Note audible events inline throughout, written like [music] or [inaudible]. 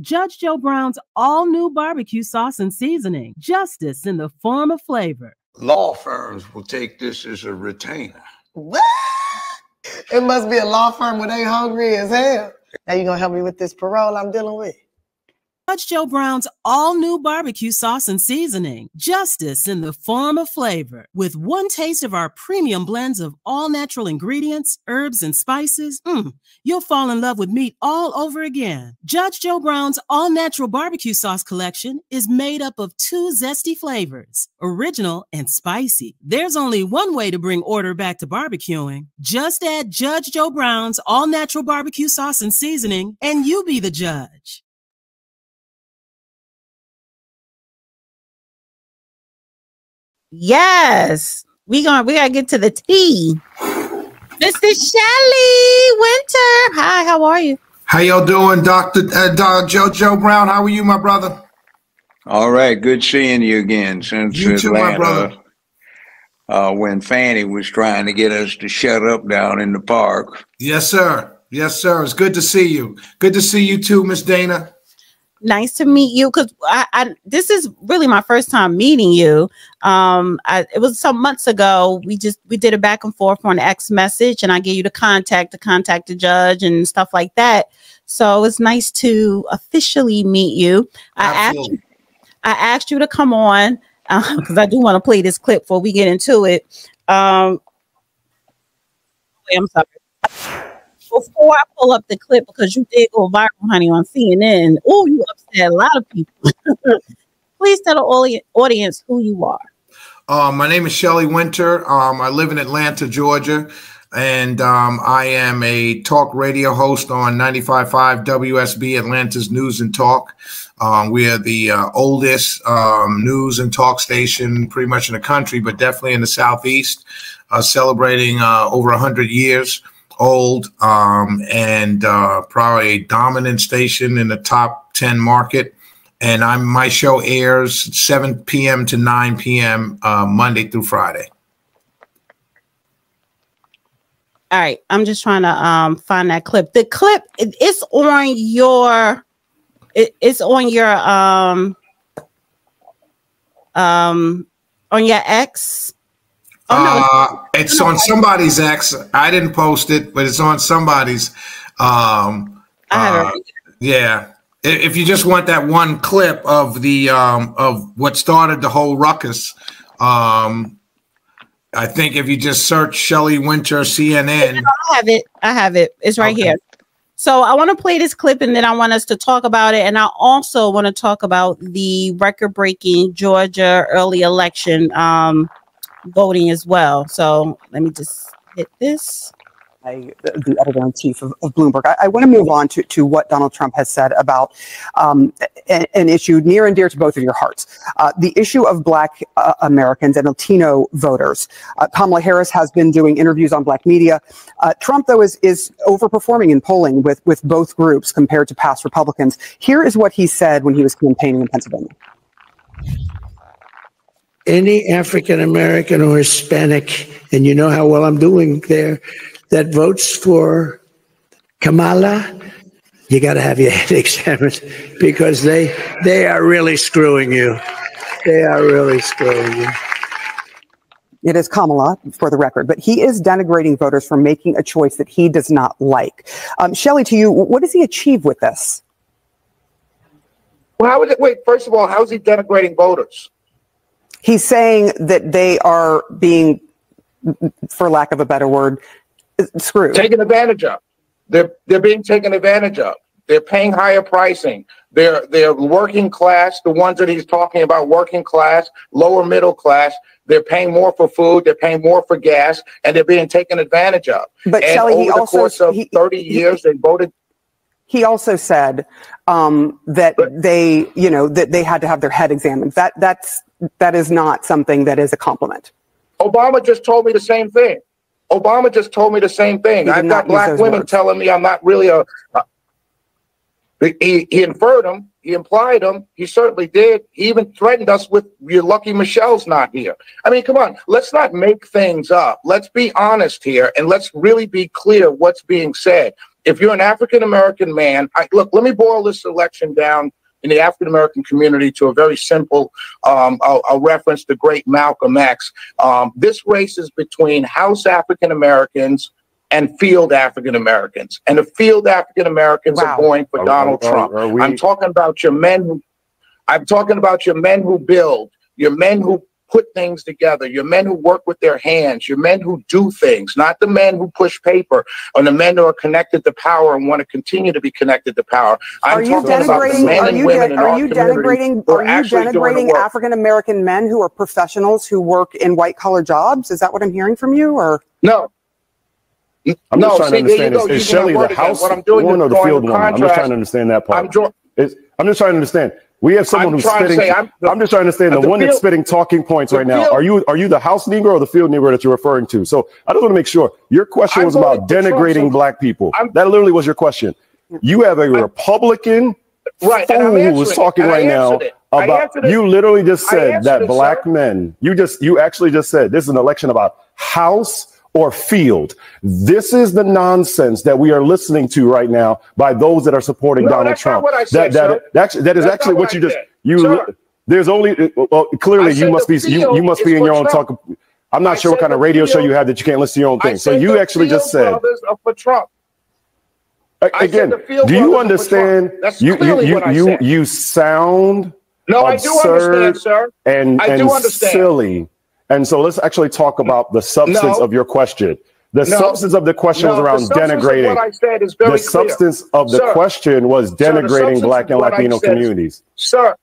Judge Joe Brown's all new barbecue sauce and seasoning, justice in the form of flavor. Law firms will take this as a retainer. What? It must be a law firm where they hungry as hell. Now you gonna help me with this parole I'm dealing with? Judge Joe Brown's all new barbecue sauce and seasoning, justice in the form of flavor. With one taste of our premium blends of all natural ingredients, herbs, and spices, mm, you'll fall in love with meat all over again. Judge Joe Brown's all natural barbecue sauce collection is made up of two zesty flavors, original and spicy. There's only one way to bring order back to barbecuing. Just add Judge Joe Brown's all natural barbecue sauce and seasoning, and you be the judge. Yes. We gonna we gotta get to the tea. Mr. Shelley Wynter. Hi, how are you? How y'all doing, Doctor uh, Doc Joe Joe Brown? How are you, my brother? All right, good seeing you again since You too, my Atlanta. brother. Uh, when Fanny was trying to get us to shut up down in the park. Yes, sir. Yes, sir. It's good to see you. Good to see you too, Miss Dana. Nice to meet you because I, I this is really my first time meeting you. Um, I, it was some months ago. We just we did a back and forth on X message, and I gave you the contact to contact the judge and stuff like that. So it's nice to officially meet you. I asked you, I asked you to come on because I do want to play this clip before we get into it. Um, I'm sorry. Before I pull up the clip, because you did go viral, honey, on CNN. Oh, you upset a lot of people. [laughs] Please tell the audience who you are. Uh, my name is Shelley Wynter. Um, I live in Atlanta, Georgia, and um, I am a talk radio host on 95.5 WSB Atlanta's News and Talk. Um, we are the uh, oldest um, news and talk station pretty much in the country, but definitely in the Southeast, uh, celebrating uh, over 100 years old um, and uh, probably a dominant station in the top 10 market and I'm my show airs 7 p.m. to 9 p.m. Uh, Monday through Friday. All right, I'm just trying to um find that clip. The clip it- it's on your it, it's on your um um on your X. Oh no, Uh, it's on somebody's ex. I didn't post it, but it's on somebody's. Um, uh, yeah. If you just want that one clip of the um, of what started the whole ruckus, um, I think if you just search Shelley Wynter CNN, I have it. I have it. It's right Okay. here. So I want to play this clip and then I want us to talk about it. And I also want to talk about the record breaking Georgia early election um, voting as well. So let me just hit this. I, the editor in chief of, of Bloomberg. I, I want to move on to, to what Donald Trump has said about um, a- an issue near and dear to both of your hearts uh, the issue of Black uh, Americans and Latino voters. Uh, Kamala Harris has been doing interviews on Black media. Uh, Trump, though, is, is overperforming in polling with, with both groups compared to past Republicans. Here is what he said when he was campaigning in Pennsylvania. Any African American or Hispanic, and you know how well I'm doing there, that votes for Kamala, you got to have your [laughs] head examined because they they are really screwing you. They are really screwing you. It is Kamala, for the record, but he is denigrating voters for making a choice that he does not like. Um, Shelley, to you, what does he achieve with this? Well, how is it? Wait, first of all, how is he denigrating voters? He's saying that they are being, for lack of a better word, screwed. Taken advantage of. They're they're being taken advantage of. They're paying higher pricing. They're they're working class. The ones that he's talking about, working class, lower middle class. They're paying more for food. They're paying more for gas, and they're being taken advantage of. But and Shelley, over he the also- course of he- thirty he- years, they voted. He also said um, that they, you know, that they had to have their head examined. That that's that is not something that is a compliment. Obama just told me the same thing. Obama just told me the same thing. I've got black women words. telling me I'm not really a. a he, he inferred them. He implied them. He certainly did. He even threatened us with "You're lucky Michelle's not here." I mean, come on. Let's not make things up. Let's be honest here, and let's really be clear what's being said. If you're an African American man, I, look, let me boil this election down in the African American community to a very simple, um, I'll, I'll reference the great Malcolm X. Um, this race is between House African Americans and field African Americans. And the field African Americans Wow. are going for Are- Donald are- Trump. are we- I'm talking about your men who I'm talking about your men who build, your men who put things together, your men who work with their hands, your men who do things, not the men who push paper, or the men who are connected to power and want to continue to be connected to power. I'm Are you talking about the denigrating? men Are and you women de- in are our you community denigrating? who Are you actually denigrating. African American men who are professionals who work in white collar jobs? Is that what I'm hearing from you? Or No. I'm no, just trying see, to understand is, is using Shelley the house What I'm doing woman or the field the woman? I'm just trying to understand that part. I'm draw- It's- I'm just trying to understand. We have someone I'm who's spitting. say I'm the- I'm just trying to understand the, the one that's spitting talking points right now. field- Are you are you the house Negro or the field Negro that you're referring to? So I just want to make sure your question I'm was about for Trump, denigrating so- black people. That literally was your question. You have a Republican Right, fool who is answering it, talking I right now it. About you literally just said that it, black sir. men you just you actually just said this is an election about house or field this is the nonsense that we are listening to right now by those that are supporting No, donald trump what I that, said, that, that, that is That's actually what what you just said. you Sir. there's only well clearly you must be you, you must be in your own Trump. talk i'm not I sure what kind of radio show you have that you can't listen to your own thing so you actually just said for Trump. Again the field do you brothers are for Trump. understand you you you you, sound No, I do absurd understand, sir. and I and do understand. silly. And so let's actually talk about the substance No. of your question. The No. substance of the question was No, the around of denigrating. what I said is very the clear. substance of the Sir, question was denigrating substance black and Latino said is- communities. Sir,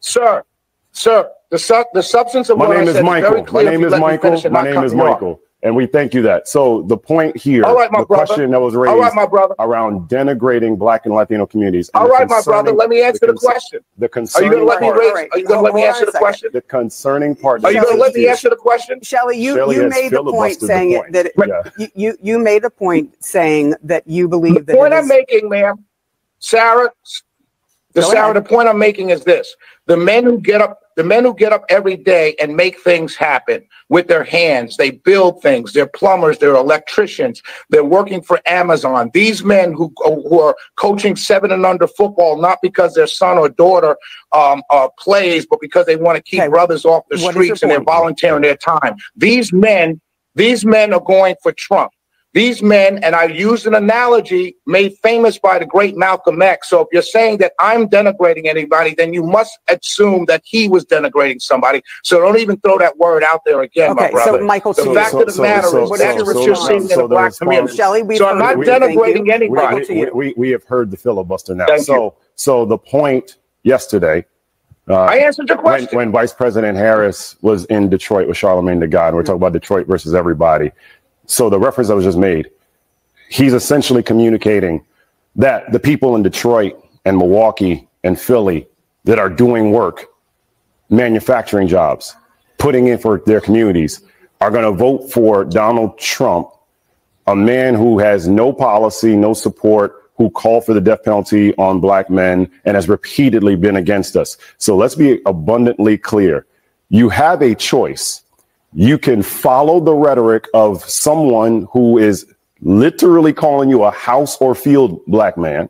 sir, sir, the, su- the substance of My what name is Michael. My name is Michael. My name is. Michael. And we thank you that. So the point here, All right, my the brother. question that was raised right, my brother. around denigrating black and Latino communities. and All the right, my brother. Let me answer the con- question. The Are you concerning going to let me part, raise? All right. Are you going to let me answer the question? the concerning part. Are you going to let me answer the question? Shelley, you Shelley you made the point filibustered the saying point. it, that Yeah. you, you you made a point saying that you believe The that point it I'm making, ma'am, Sarah, the Go Sarah, ahead. the point I'm making is this: the men who get up, the men who get up every day and make things happen with their hands, they build things. They're plumbers, they're electricians, they're working for Amazon. These men who who are coaching seven and under football, not because their son or daughter um, uh, plays, but because they want to keep Okay. brothers off the What streets and they're volunteering their time. These men, these men are going for Trump. These men, and I used an analogy made famous by the great Malcolm X. So if you're saying that I'm denigrating anybody, then you must assume that he was denigrating somebody. So don't even throw that word out there again, my Okay, so. Michael, the so- fact so- of the so- matter so- is so- that's so- what you're so- seeing in the the black community. Shelley, we've So I'm not heard denigrating you. anybody. We, we, we have heard the filibuster now. Thank so so the point yesterday uh, I answered your when, question. when Vice President Harris was in Detroit with Charlemagne the God, and we're talking about Detroit versus everybody. So the reference that was just made, he's essentially communicating that the people in Detroit and Milwaukee and Philly that are doing work, manufacturing jobs, putting in for their communities, are going to vote for Donald Trump, a man who has no policy, no support, who called for the death penalty on black men and has repeatedly been against us. So let's be abundantly clear. You have a choice. You can follow the rhetoric of someone who is literally calling you a house or field black man,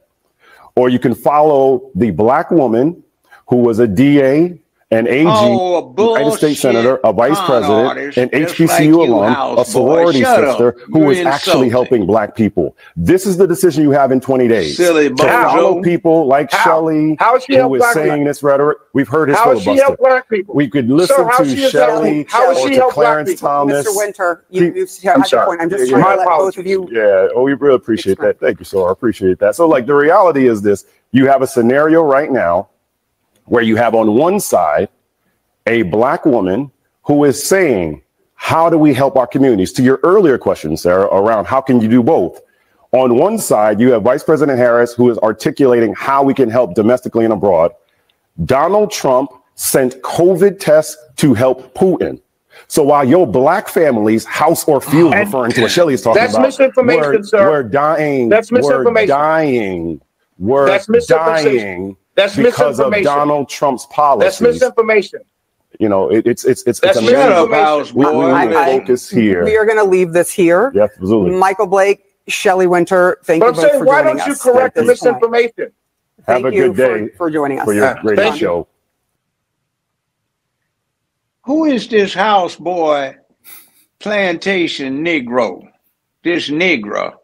or you can follow the black woman who was a DA, an AG, Oh, United States Senator, a vice con president, artist, an HBCU like alum, a house boy. sorority sister who You're is actually helping black people. This is the decision you have in 20 days. Silly to bozo. follow people like How? Shelley, How is she who help black saying people? this rhetoric. We've heard his How is she filibuster. help black people? We could listen Sir, how to she Shelley help- how is or she to Clarence? Thomas. Mr. Wynter, you, He- you've had your sorry. point. I'm just Yeah, trying my to let both of you. Yeah, oh, we really appreciate that. Thank you, sir. I appreciate that. So, like, the reality is this you have a scenario right now where you have on one side a black woman who is saying, How do we help our communities? To your earlier question, Sarah, around how can you do both? On one side, you have Vice President Harris, who is articulating how we can help domestically and abroad. Donald Trump sent COVID tests to help Putin. So while your black family's house or field, And referring to what Shelley is talking about, that's about, misinformation, we're, sir. We're dying. That's misinformation. We're dying. We're That's misinformation. dying That's because of misinformation. Donald Trump's That's misinformation. You know, it, it's it's it's That's it's Shut amazing. up, We, we boy. need I- I- focus here. We are going to leave this here. yeah, absolutely. Michael Blake, Shelley Wynter, thank But you I'm both saying, for why joining don't you us correct the at this point. misinformation? Thank Have a good day for, for joining us. for your Uh, radio thank you. show. Who is this houseboy plantation Negro? This Negro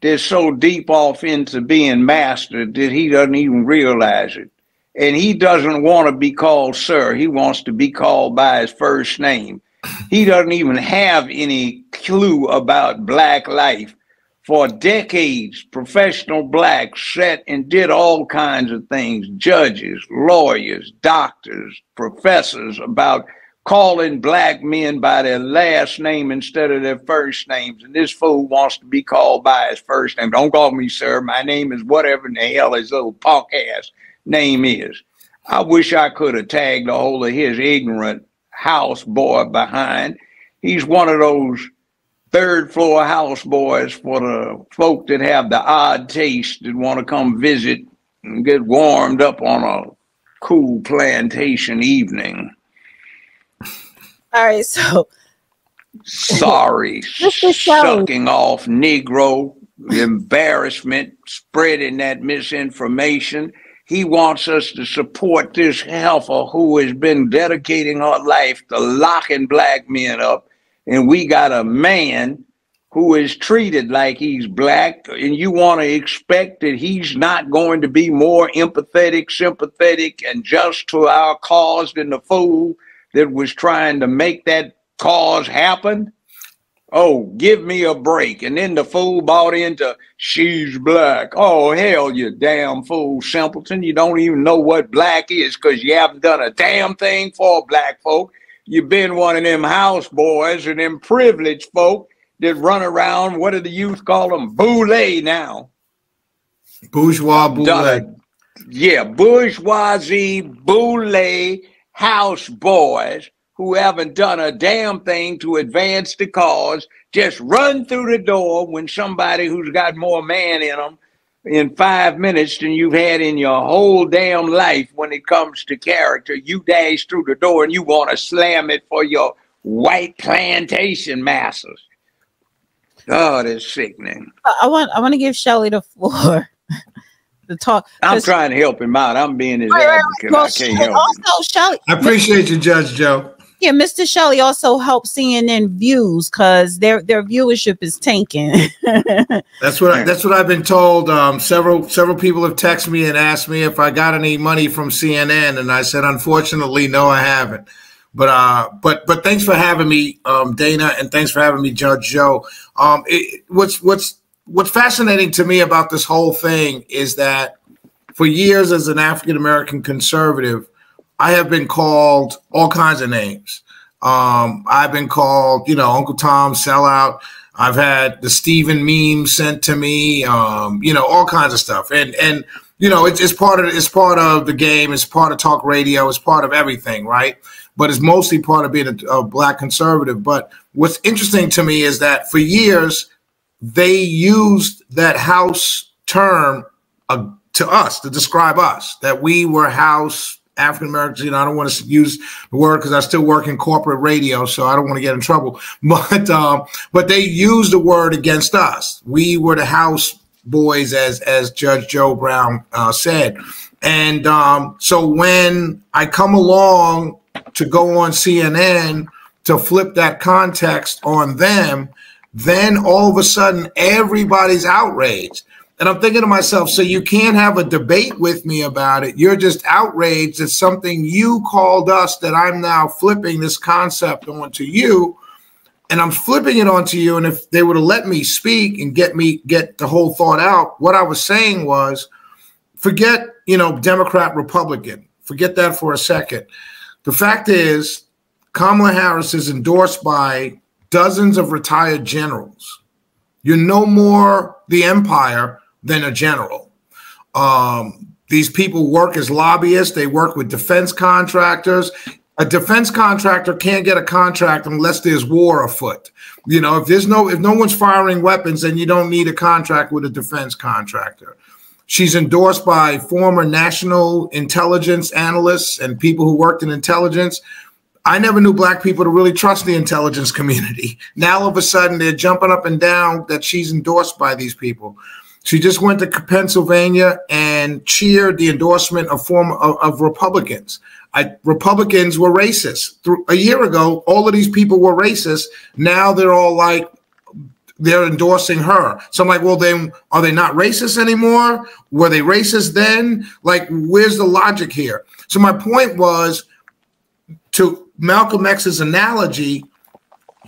that's so deep off into being master that he doesn't even realize it. And he doesn't want to be called sir. He wants to be called by his first name. He doesn't even have any clue about black life. For decades, professional blacks sat and did all kinds of things judges, lawyers, doctors, professors about calling black men by their last name instead of their first names. And this fool wants to be called by his first name. Don't call me sir. My name is whatever in the hell his little punk ass name is. I wish I could have tagged a hold of his ignorant house boy behind. He's one of those third floor house boys for the folk that have the odd taste that want to come visit and get warmed up on a cool plantation evening. All right, so Sorry. [laughs] Sucking off Negro, embarrassment, spreading that misinformation. He wants us to support this heifer who has been dedicating her life to locking black men up. And we got a man who is treated like he's black, and you want to expect that he's not going to be more empathetic, sympathetic, and just to our cause than the fool that was trying to make that cause happen? Oh, give me a break. And then the fool bought into she's black. Oh, hell, you damn fool simpleton. You don't even know what black is because you haven't done a damn thing for black folk. You've been one of them house boys and them privileged folk that run around, what do the youth call them? Boule now. Bourgeois boule. yeah, bourgeoisie, boule, house boys who haven't done a damn thing to advance the cause just run through the door when somebody who's got more man in them in five minutes than you've had in your whole damn life when it comes to character. You dash through the door and you want to slam it for your white plantation masters. God, it's sickening. I want I want to give Shelley the floor [laughs] to talk. I'm trying to help him out. I'm being his Right, right, right. advocate. Well, I can't help him. also Shelley, I appreciate you, Judge Joe. yeah, Mr. Shelley also helps CNN views because their their viewership is tanking. [laughs] That's what I, that's what I've been told. Um, several several people have texted me and asked me if I got any money from CNN, and I said unfortunately no, I haven't. But uh, but but thanks for having me, um, Dana, and thanks for having me, Judge Joe. Um, it, what's what's what's fascinating to me about this whole thing is that for years as an African American conservative, I have been called all kinds of names. Um, I've been called, you know, Uncle Tom sellout. I've had the Stephen meme sent to me, um, you know, all kinds of stuff. And and you know, it's, it's part of it's part of the game. It's part of talk radio. It's part of everything, right? But it's mostly part of being a, a black conservative. But what's interesting to me is that for years they used that house term uh, to us to describe us that we were house African Americans. You know, I don't want to use the word because I still work in corporate radio, so I don't want to get in trouble. [laughs] But um, but they used the word against us. We were the house boys, as as Judge Joe Brown uh, said. And um, so when I come along to go on CNN to flip that context on them, then all of a sudden everybody's outraged. And I'm thinking to myself, so you can't have a debate with me about it. You're just outraged at something you called us that I'm now flipping this concept onto you. And I'm flipping it onto you. And if they would have let me speak and get me get the whole thought out, what I was saying was forget, you know, Democrat, Republican. Forget that for a second. The fact is, Kamala Harris is endorsed by dozens of retired generals. You're no more the empire than a general. Um, these people work as lobbyists, they work with defense contractors. A defense contractor can't get a contract unless there's war afoot. You know, if there's no if no one's firing weapons, then you don't need a contract with a defense contractor. She's endorsed by former national intelligence analysts and people who worked in intelligence. I never knew black people to really trust the intelligence community. Now all of a sudden they're jumping up and down that she's endorsed by these people. She just went to Pennsylvania and cheered the endorsement of form of, of Republicans. I, Republicans were racist. Through, a year ago, all of these people were racist. Now they're all like, they're endorsing her. So I'm like, well, then are they not racist anymore? Were they racist then? Like, where's the logic here? So my point was to Malcolm X's analogy,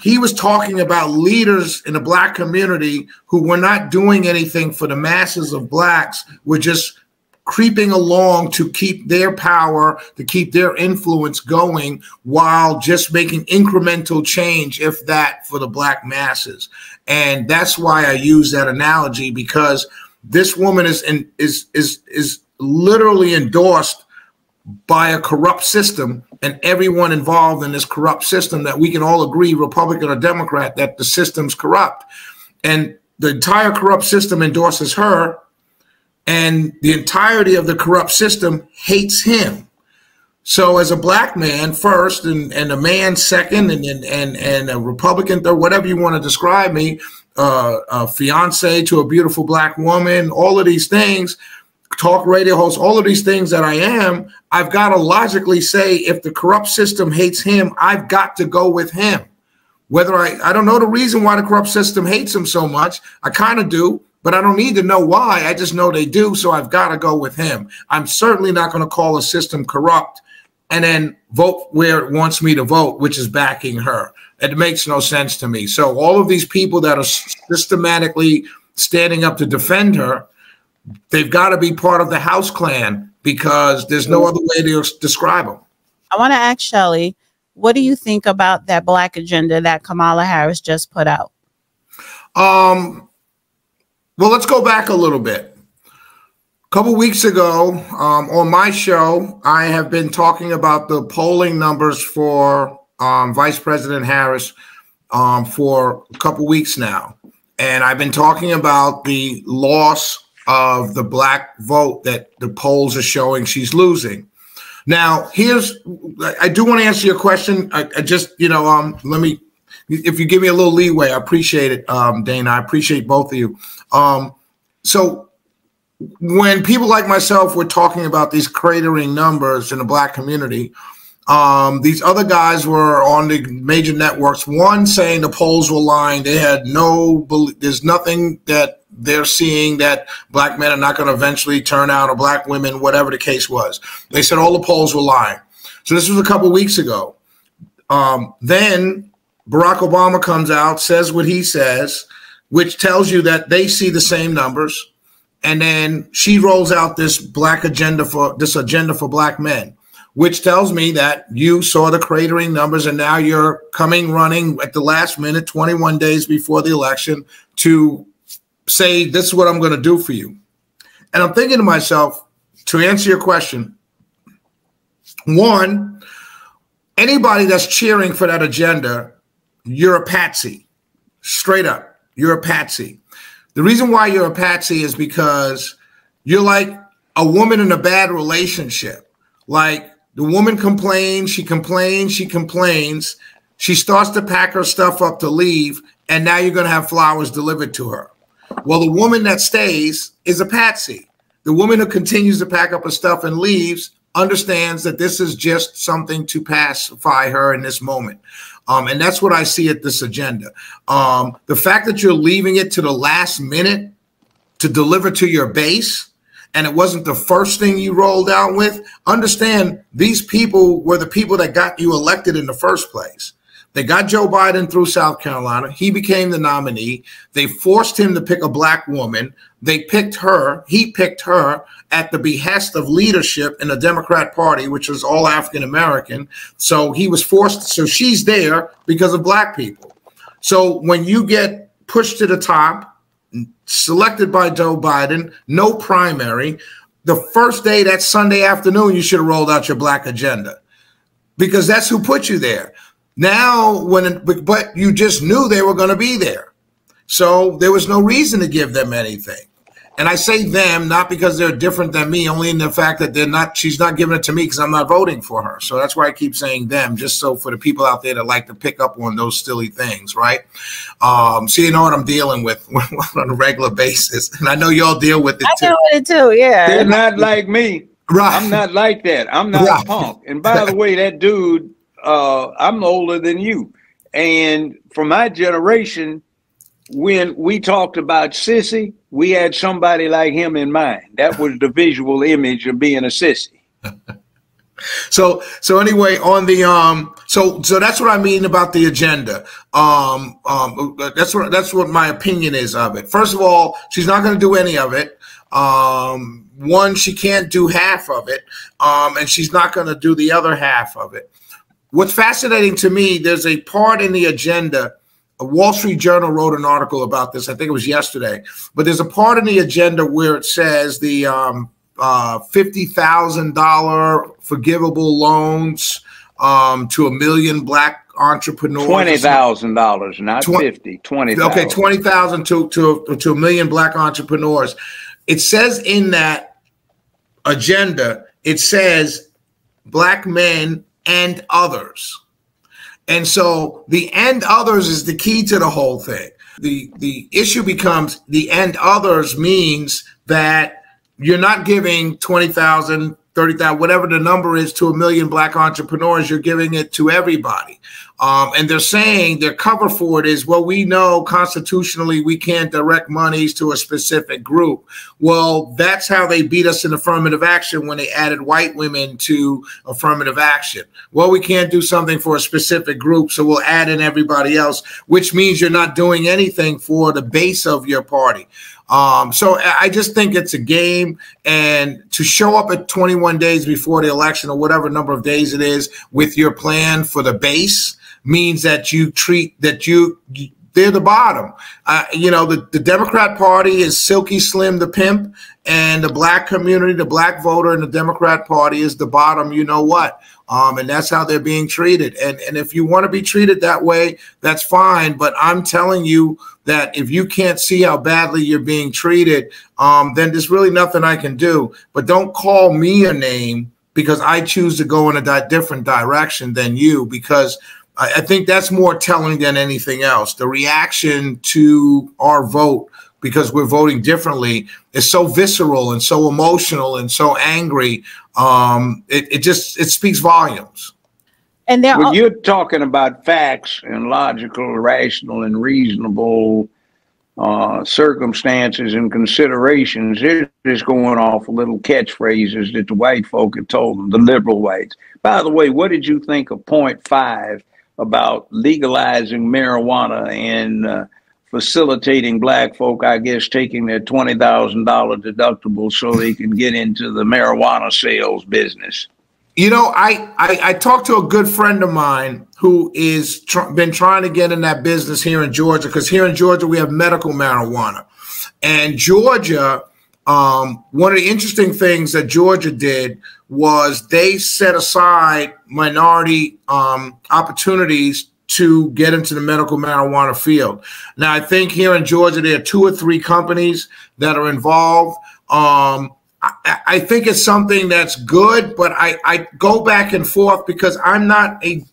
he was talking about leaders in the black community who were not doing anything for the masses of blacks, were just creeping along to keep their power, to keep their influence going while just making incremental change, if that, for the black masses. And that's why I use that analogy because this woman is in, is is is literally endorsed by a corrupt system and everyone involved in this corrupt system that we can all agree, Republican or Democrat, that the system's corrupt. And the entire corrupt system endorses her, and the entirety of the corrupt system hates him. So, as a black man first, and, and a man second, and and and a Republican third, whatever you want to describe me, uh, a fiance to a beautiful black woman, all of these things, talk radio host, all of these things that I am, I've got to logically say if the corrupt system hates him, I've got to go with him. Whether I, I don't know the reason why the corrupt system hates him so much. I kind of do, but I don't need to know why. I just know they do. So I've got to go with him. I'm certainly not going to call a system corrupt and then vote where it wants me to vote, which is backing her. It makes no sense to me. So all of these people that are systematically standing up to defend her, they've got to be part of the House clan because there's no other way to describe them. I want to ask Shelley, what do you think about that black agenda that Kamala Harris just put out? Um, well, let's go back a little bit. A couple weeks ago um, on my show, I have been talking about the polling numbers for um, Vice President Harris um, for a couple weeks now. And I've been talking about the loss of the black vote that the polls are showing she's losing. Now, here's I do want to answer your question. I, I, just, you know, um, let me if you give me a little leeway, I appreciate it, um, Dana. I appreciate both of you. Um, so when people like myself were talking about these cratering numbers in the black community, um, these other guys were on the major networks. One saying the polls were lying. They had no, there's nothing that they're seeing that black men are not going to eventually turn out or black women, whatever the case was. They said all the polls were lying. So this was a couple weeks ago. Um, then Barack Obama comes out, says what he says, which tells you that they see the same numbers. And then she rolls out this black agenda for this agenda for black men, which tells me that you saw the cratering numbers and now you're coming running at the last minute, 21 days before the election to say, This is what I'm going to do for you. And I'm thinking to myself, to answer your question, one, anybody that's cheering for that agenda, you're a patsy. Straight up, you're a patsy. The reason why you're a patsy is because you're like a woman in a bad relationship. Like the woman complains, she complains, she complains. She starts to pack her stuff up to leave, and now you're going to have flowers delivered to her. Well, the woman that stays is a patsy. The woman who continues to pack up her stuff and leaves understands that this is just something to pacify her in this moment. Um, and that's what I see at this agenda. Um, the fact that you're leaving it to the last minute to deliver to your base and it wasn't the first thing you rolled out with, understand these people were the people that got you elected in the first place. They got Joe Biden through South Carolina. He became the nominee. They forced him to pick a black woman. They picked her. He picked her at the behest of leadership in the Democrat Party, which was all African American. So he was forced. So she's there because of black people. So when you get pushed to the top, selected by Joe Biden, no primary, the first day that Sunday afternoon, you should have rolled out your black agenda because that's who put you there. Now, when but you just knew they were going to be there, so there was no reason to give them anything. And I say them not because they're different than me, only in the fact that they're not. She's not giving it to me because I'm not voting for her. So that's why I keep saying them, just so for the people out there that like to pick up on those silly things, right? Um, so you know what I'm dealing with [laughs] on a regular basis, and I know y'all deal with it I too. deal with it too. Yeah. They're not like me. Right. I'm not like that. I'm not Right. a punk. And by the way, that dude, uh, I'm older than you. And for my generation, when we talked about sissy, we had somebody like him in mind. That was the visual image of being a sissy. [laughs] So so anyway, on the um, so so that's what I mean about the agenda. Um, um, that's what that's what my opinion is of it. First of all, she's not going to do any of it. Um, one, she can't do half of it, um, and she's not going to do the other half of it. What's fascinating to me, there's a part in the agenda. A Wall Street Journal wrote an article about this. I think it was yesterday, but there's a part in the agenda where it says the um, uh, fifty thousand dollar forgivable loans um, to a million black entrepreneurs. Twenty thousand dollars, not Twen- fifty. Twenty. Okay, twenty thousand to to to a million black entrepreneurs. It says in that agenda, it says black men and others. And so the and others is the key to the whole thing. The the issue becomes the and others means that you're not giving 20,000, 30,000, whatever the number is to a million black entrepreneurs, you're giving it to everybody. Um, and they're saying their cover for it is, well, we know constitutionally we can't direct monies to a specific group. Well, that's how they beat us in affirmative action when they added white women to affirmative action. Well, we can't do something for a specific group, so we'll add in everybody else, which means you're not doing anything for the base of your party. Um, so I I just think it's a game, and to show up at 21 days before the election or whatever number of days it is with your plan for the base means that you treat that you they're the bottom. Uh, you know, the, the Democrat Party is Silky Slim the pimp, and the black community, the black voter in the Democrat Party is the bottom. You know what? Um, and that's how they're being treated. And and if you want to be treated that way, that's fine. But I'm telling you that if you can't see how badly you're being treated, um, then there's really nothing I can do. But don't call me a name because I choose to go in a di- different direction than you because I, I think that's more telling than anything else. The reaction to our vote because we're voting differently is so visceral and so emotional and so angry. Um, it, it just it speaks volumes. And there When are you're talking about facts and logical, rational, and reasonable uh, circumstances and considerations, they're just going off little catchphrases that the white folk have told them, the liberal whites. By the way, what did you think of point five about legalizing marijuana and uh, facilitating black folk, I guess, taking their $20,000 deductible so they can get into the marijuana sales business? You know, I, I I talked to a good friend of mine who is tr- been trying to get in that business here in Georgia because here in Georgia we have medical marijuana, and Georgia. Um, one of the interesting things that Georgia did was they set aside minority um, opportunities to get into the medical marijuana field. Now, I think here in Georgia there are two or three companies that are involved. Um, I, I think it's something that's good, but I, I go back and forth because I'm not a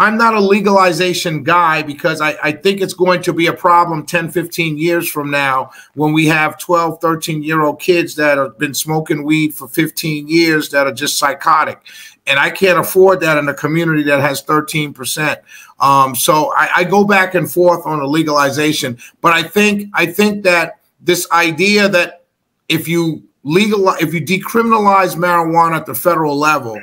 I'm not a legalization guy because I, I think it's going to be a problem 10, 15 years from now when we have 12, 13 year old kids that have been smoking weed for 15 years that are just psychotic. And I can't afford that in a community that has 13%. Um, so I, I go back and forth on the legalization. But I think I think that this idea that if you legalize if you decriminalize marijuana at the federal level,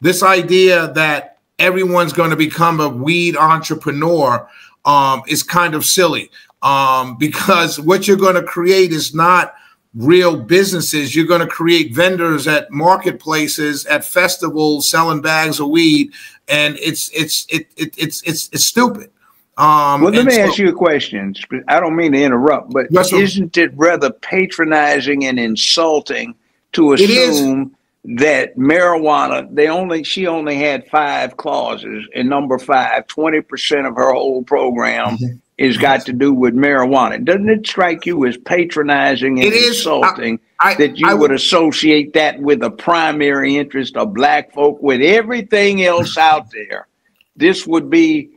this idea that everyone's going to become a weed entrepreneur um, is kind of silly um, because what you're going to create is not real businesses. You're going to create vendors at marketplaces, at festivals, selling bags of weed, and it's it's it, it it's it's it's stupid. Um, Well, let me so- ask you a question. I don't mean to interrupt, but Yes, isn't it rather patronizing and insulting to assume that marijuana, they only she only had five clauses, and number five, 20% of her whole program is got to do with marijuana. Doesn't it strike you as patronizing and It is. insulting I- I- that you I would associate that with the primary interest of black folk with everything else out there? This would be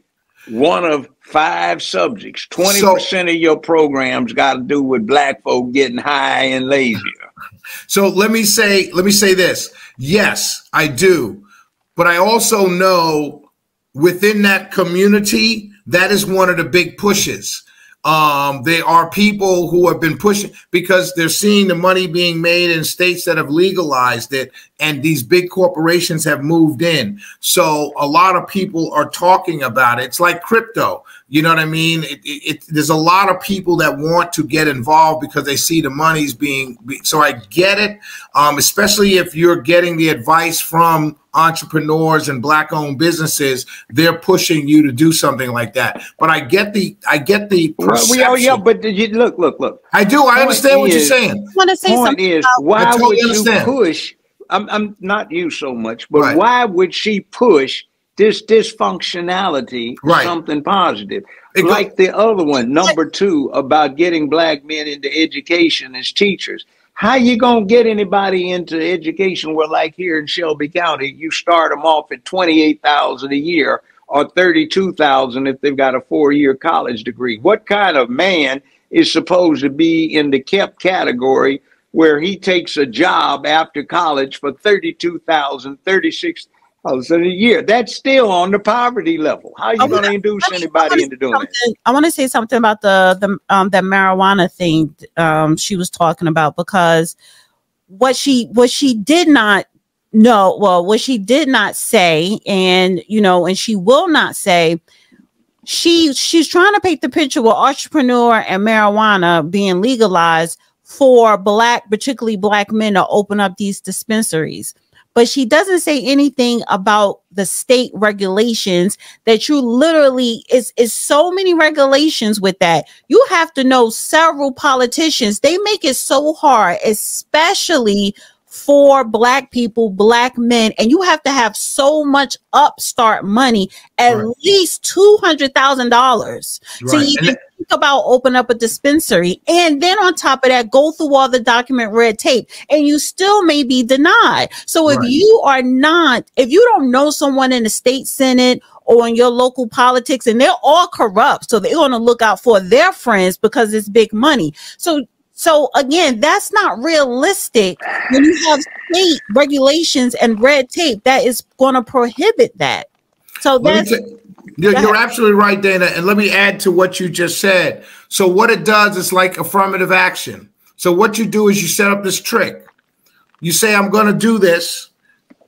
one of five subjects. Twenty percent of your programs got to do with black folk getting high and lazy. So let me say, let me say this. Yes, I do. But I also know within that community, that is one of the big pushes. Um, there are people who have been pushing because they're seeing the money being made in states that have legalized it, and these big corporations have moved in. So a lot of people are talking about it. It's like crypto. You know what I mean? It, it, it, there's a lot of people that want to get involved because they see the money's being. So I get it, um, especially if you're getting the advice from entrepreneurs and black-owned businesses. They're pushing you to do something like that. But I get the, I get the Well, perception. we, oh, yeah, but did you, look, look, look. I do. I Point understand what you're saying. I want to say Point something. is, about- why I totally would you understand. push? I'm, I'm not you so much, but Right. why would she push this dysfunctionality for Right. something positive? It go- like the other one, number two, about getting black men into education as teachers. How you gonna get anybody into education? Well, like here in Shelby County, you start them off at twenty eight thousand a year or thirty two thousand if they've got a four year college degree. What kind of man is supposed to be in the kept category where he takes a job after college for thirty two thousand, thirty six thousand a year? That's still on the poverty level. How are you I gonna induce I anybody into doing that? something- I want to say something about the the um that marijuana thing um she was talking about because what she what she did not know well what she did not say and you know and she will not say she she's trying to paint the picture with entrepreneur and marijuana being legalized for black particularly black men to open up these dispensaries but she doesn't say anything about the state regulations that you literally is is so many regulations with that you have to know several politicians they make it so hard especially for black people black men and you have to have so much upstart money at Right. least $200000 so Right. you And think about open up a dispensary and then on top of that go through all the document red tape and you still may be denied. So if Right. you are not if you don't know someone in the state senate or in your local politics and they're all corrupt so they're going to look out for their friends because it's big money. So so again that's not realistic when you have state regulations and red tape that is going to prohibit that. So that's you're, you're absolutely right, Dana. And let me add to what you just said. So, what it does is like affirmative action. So, what you do is you set up this trick. You say, I'm going to do this,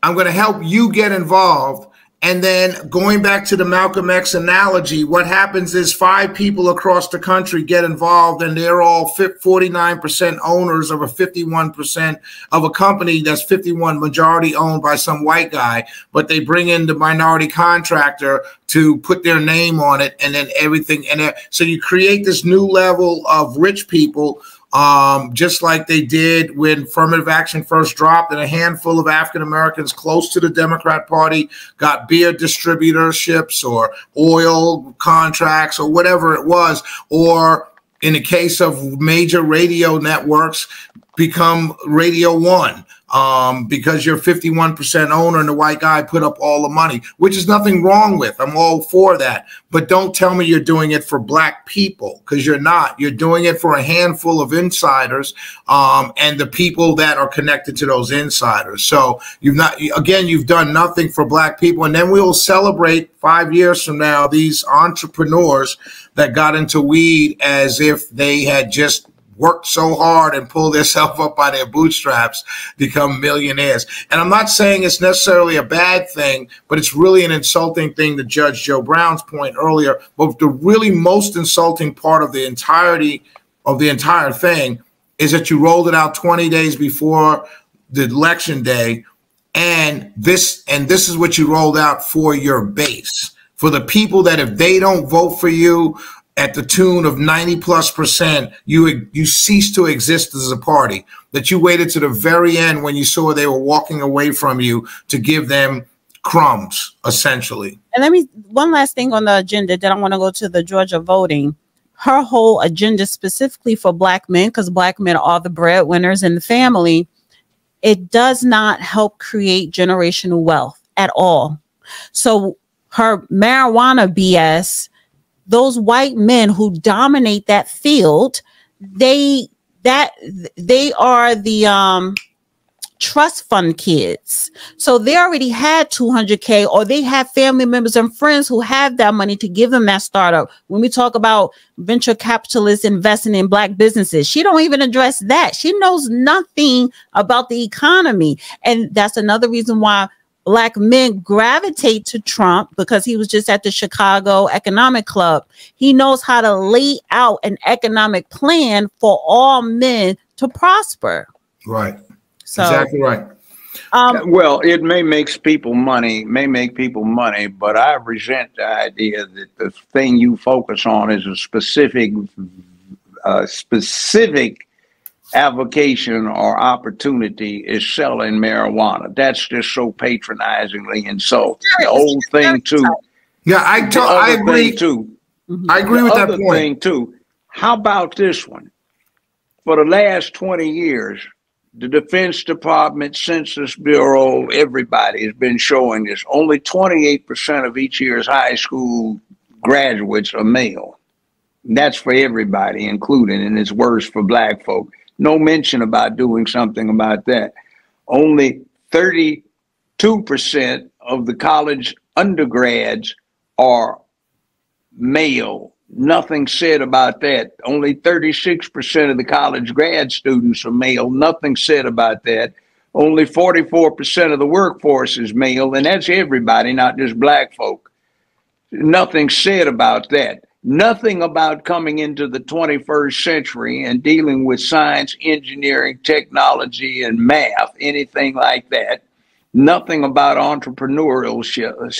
I'm going to help you get involved. And then going back to the Malcolm X analogy, what happens is five people across the country get involved and they're all 49% owners of a 51% of a company that's 51 majority owned by some white guy, but they bring in the minority contractor to put their name on it and then everything. And so you create this new level of rich people um, just like they did when affirmative action first dropped, and a handful of African Americans close to the Democrat Party got beer distributorships or oil contracts or whatever it was, or in the case of major radio networks, become Radio One um, because you're 51% owner and the white guy put up all the money, which is nothing wrong with. I'm all for that. But don't tell me you're doing it for black people because you're not. You're doing it for a handful of insiders um, and the people that are connected to those insiders. So you've not, again, you've done nothing for black people. And then we will celebrate five years from now these entrepreneurs that got into weed as if they had just worked so hard and pulled themselves up by their bootstraps, become millionaires. And I'm not saying it's necessarily a bad thing, but it's really an insulting thing to Judge Joe Brown's point earlier. But the really most insulting part of the entirety of the entire thing is that you rolled it out 20 days before the election day. And this and this is what you rolled out for your base. For the people that if they don't vote for you, at the tune of 90 plus percent, you you cease to exist as a party. That you waited to the very end when you saw they were walking away from you to give them crumbs, essentially. And let me one last thing on the agenda. Then I want to go to the Georgia voting. Her whole agenda specifically for black men, because black men are the breadwinners in the family, it does not help create generational wealth at all. So her marijuana BS, those white men who dominate that field, they that they are the um trust fund kids. So they already had 200K or they have family members and friends who have that money to give them that startup. When we talk about venture capitalists investing in black businesses, she don't even address that. She knows nothing about the economy. And that's another reason why black men gravitate to Trump because he was just at the Chicago Economic Club. He knows how to lay out an economic plan for all men to prosper. Right. So exactly right. Um, well, it may makes people money, may make people money, but I resent the idea that the thing you focus on is a specific, uh, specific avocation or opportunity is selling marijuana. That's just so patronizingly insulting. The old thing too. Yeah, I to- mm-hmm. I agree. too. I agree The with that point. thing too. How about this one? For the last 20 years, the Defense Department, Census Bureau, everybody has been showing this. Only 28% of each year's high school graduates are male. That's for everybody, including, and it's worse for black folk. No mention about doing something about that. Only 32% of the college undergrads are male. Nothing said about that. Only 36% of the college grad students are male. Nothing said about that. Only 44% of the workforce is male, and that's everybody, not just black folk. Nothing said about that. Nothing about coming into the 21st century and dealing with science, engineering, technology, and math, anything like that. Nothing about entrepreneurial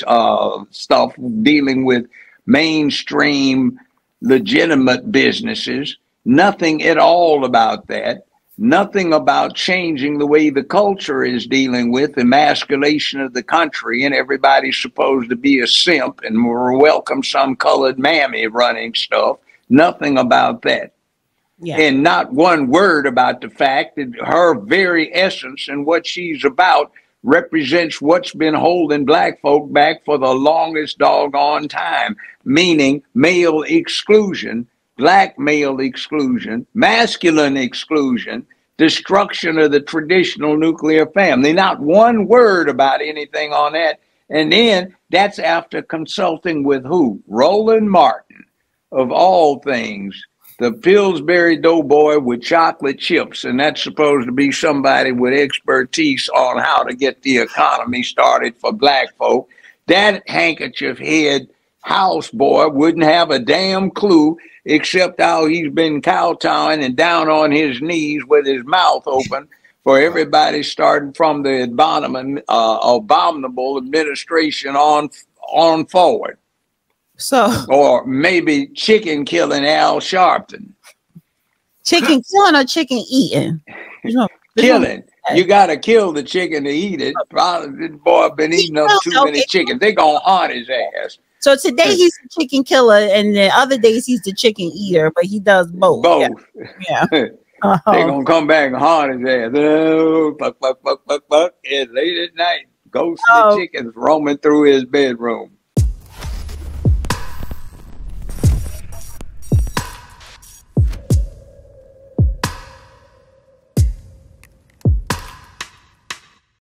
uh, stuff, dealing with mainstream, legitimate businesses. Nothing at all about that. Nothing about changing the way the culture is dealing with emasculation of the country, and everybody's supposed to be a simp and we're welcome some colored mammy running stuff. Nothing about that. Yeah. And not one word about the fact that her very essence and what she's about represents what's been holding black folk back for the longest doggone time, meaning male exclusion, black male exclusion, masculine exclusion, destruction of the traditional nuclear family. Not one word about anything on that. And then that's after consulting with who? Roland Martin, of all things, the Pillsbury Doughboy with chocolate chips. And that's supposed to be somebody with expertise on how to get the economy started for black folk. That handkerchief head houseboy wouldn't have a damn clue except how he's been kowtowing and down on his knees with his mouth open for everybody starting from the abominable, uh, abominable administration on on forward. So, or maybe chicken killing Al Sharpton. chicken killing or chicken eating? Killing. You gotta kill the chicken to eat it. Probably this boy been eating up too many chickens. They gonna haunt his ass. So today he's the chicken killer, and the other days he's the chicken eater, but he does both. Both. Yeah. [laughs] they Oh. gonna come back and haunt his ass. Oh, fuck, fuck, fuck, fuck, fuck. And late at night, ghosts Oh. of chickens roaming through his bedroom.